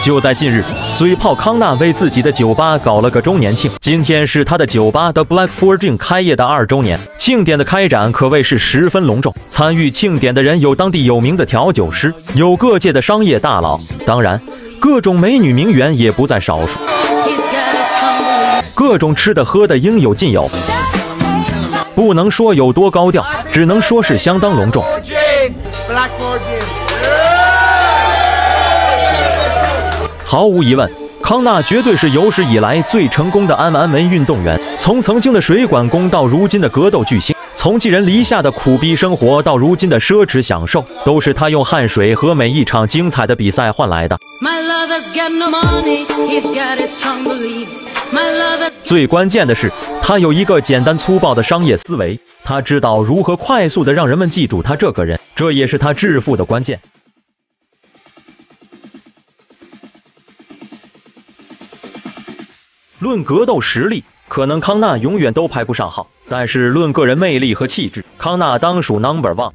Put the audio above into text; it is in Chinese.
就在近日，嘴炮康纳为自己的酒吧搞了个周年庆。今天是他的酒吧的 Black Fortune 开业的二周年，庆典的开展可谓是十分隆重。参与庆典的人有当地有名的调酒师，有各界的商业大佬，当然，各种美女名媛也不在少数。各种吃的喝的应有尽有，不能说有多高调，只能说是相当隆重。毫无疑问，康纳绝对是有史以来最成功的安安门运动员。从曾经的水管工到如今的格斗巨星，从寄人篱下的苦逼生活到如今的奢侈享受，都是他用汗水和每一场精彩的比赛换来的。最关键的是，他有一个简单粗暴的商业思维，他知道如何快速的让人们记住他这个人，这也是他致富的关键。论格斗实力，可能康纳永远都排不上号，但是论个人魅力和气质，康纳当属 Number One。